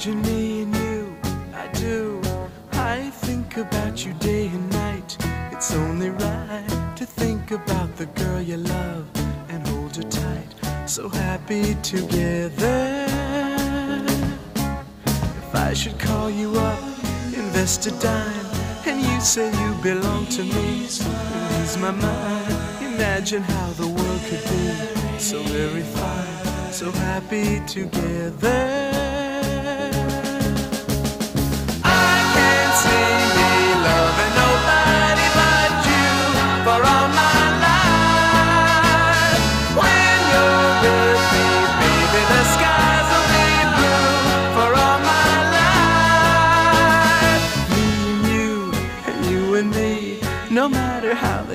imagine me and you, I do. I think about you day and night. It's only right to think about the girl you love and hold her tight. So happy together. If I should call you up, invest a dime, and you say you belong to me, ease my mind. Imagine how the world could be so very fine, so happy together. no matter how they